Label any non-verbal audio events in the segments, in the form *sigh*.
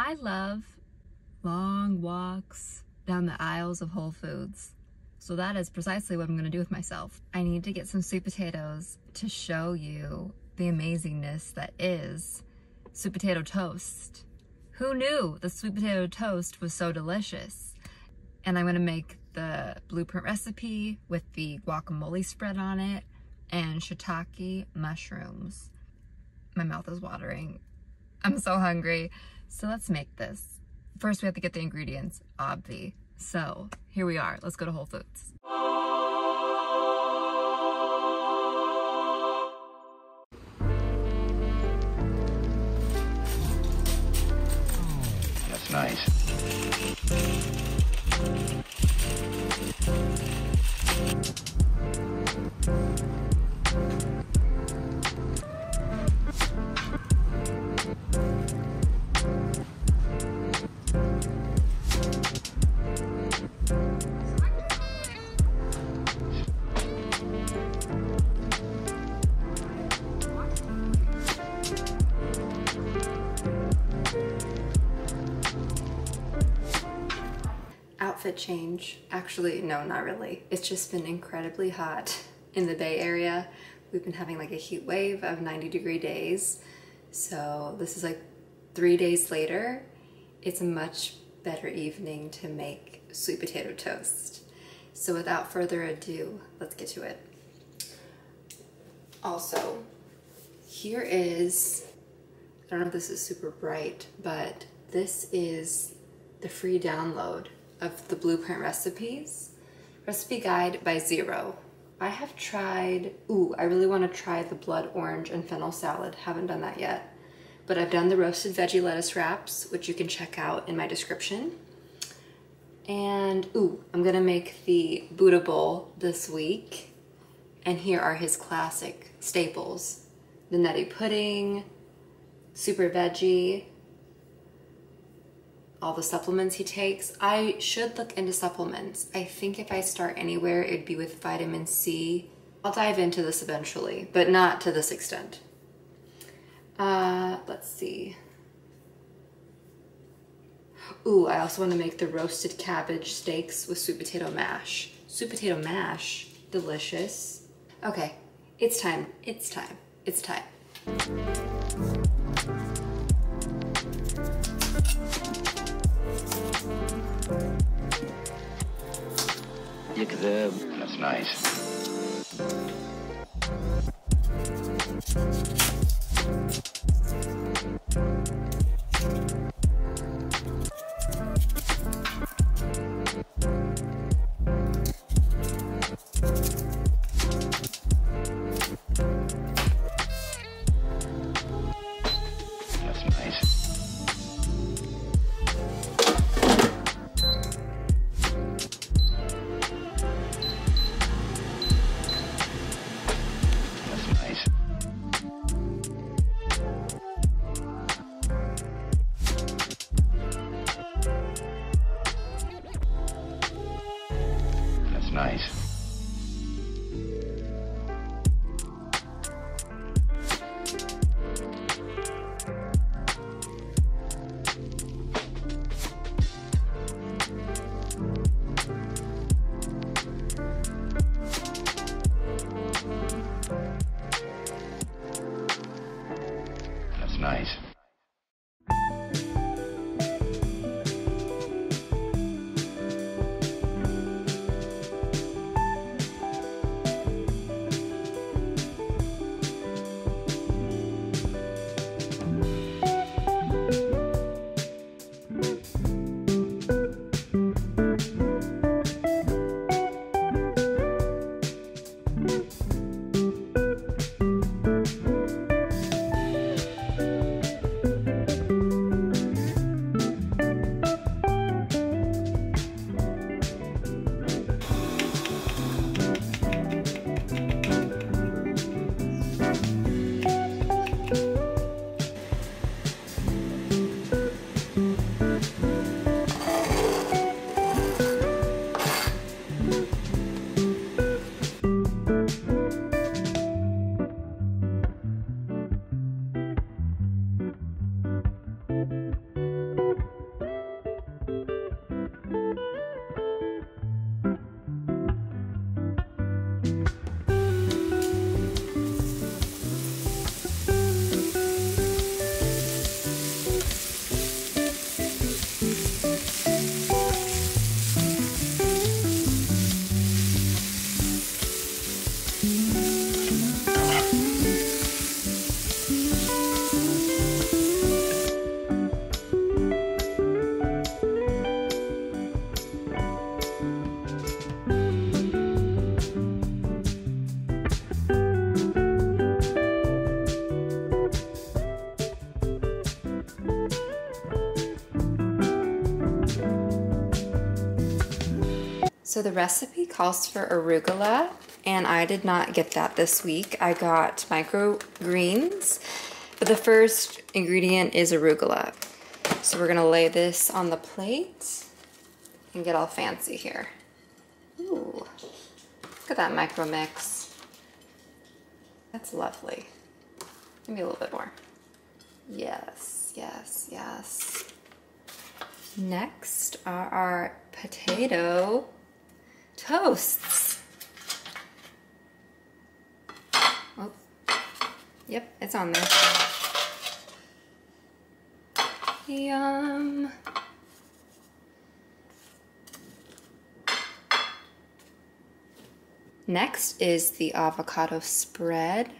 I love long walks down the aisles of Whole Foods. So that is precisely what I'm gonna do with myself. I need to get some sweet potatoes to show you the amazingness that is sweet potato toast. Who knew the sweet potato toast was so delicious? And I'm gonna make the blueprint recipe with the guacamole spread on it and shiitake mushrooms. My mouth is watering. I'm so hungry. So let's make this. First we have to get the ingredients, obvi. So here we are, let's go to Whole Foods. Outfit change. Actually, no, not really. It's just been incredibly hot in the Bay Area. We've been having like a heat wave of 90 degree days. So this is like three days later. It's a much better evening to make sweet potato toast. So without further ado, let's get to it. Also, here is, I don't know if this is super bright, but this is the free download of the blueprint recipes. Recipe guide by Zero. I have tried, ooh, I really want to try the blood orange and fennel salad. Haven't done that yet. But I've done the roasted veggie lettuce wraps, which you can check out in my description. And ooh, I'm gonna make the Buddha bowl this week. And here are his classic staples. The nutty pudding, super veggie, all the supplements he takes. I should look into supplements. I think if I start anywhere, it'd be with vitamin C. I'll dive into this eventually, but not to this extent. Uh, let's see. Ooh, I also want to make the roasted cabbage steaks with sweet potato mash. Sweet potato mash, delicious. Okay, it's time, it's time, it's time. يكذب. That's nice. So the recipe calls for arugula, and I did not get that this week. I got microgreens, but the first ingredient is arugula. So we're gonna lay this on the plate and get all fancy here. Ooh, look at that micro mix. That's lovely. Maybe a little bit more. Yes, yes, yes. Next are our potato toasts. Oh, yep, it's on there. Yum. Next is the avocado spread.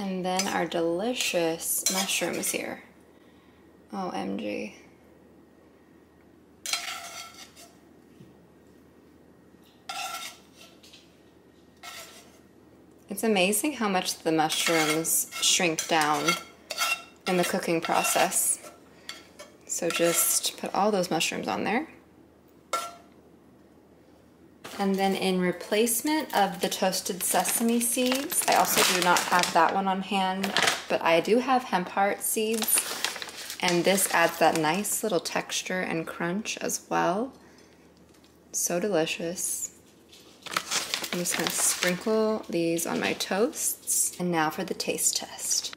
And then our delicious mushrooms here. Oh, OMG. It's amazing how much the mushrooms shrink down in the cooking process. So just put all those mushrooms on there. And then in replacement of the toasted sesame seeds, I also do not have that one on hand, but I do have hemp heart seeds. And this adds that nice little texture and crunch as well. So delicious. I'm just gonna sprinkle these on my toasts. And now for the taste test.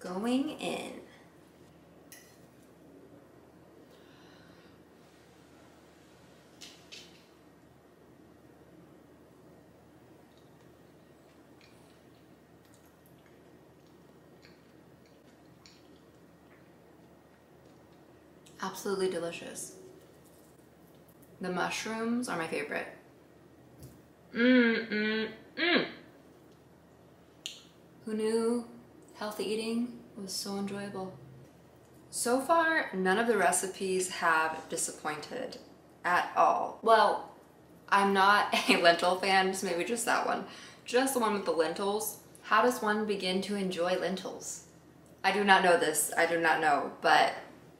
Going in. Absolutely delicious. The mushrooms are my favorite. Mmm, mmm, mmm. Who knew healthy eating was so enjoyable? So far, none of the recipes have disappointed at all. Well, I'm not *laughs* a lentil fan, so maybe just that one. Just the one with the lentils. How does one begin to enjoy lentils? I do not know this. I do not know, but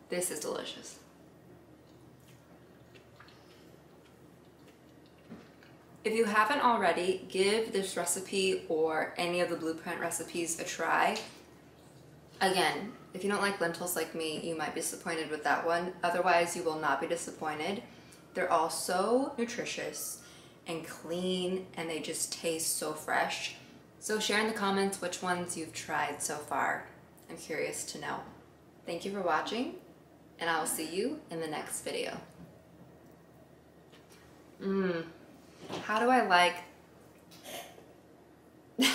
this is delicious. If you haven't already, give this recipe or any of the blueprint recipes a try. Again, if you don't like lentils like me, you might be disappointed with that one. Otherwise, you will not be disappointed. They're all so nutritious and clean and they just taste so fresh. So share in the comments which ones you've tried so far. I'm curious to know. Thank you for watching and I will see you in the next video. Mmm. How do I like... *laughs*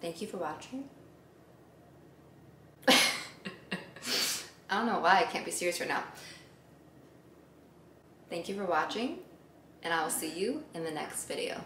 Thank you for watching. Why I can't be serious right now. Thank you for watching, and I will see you in the next video.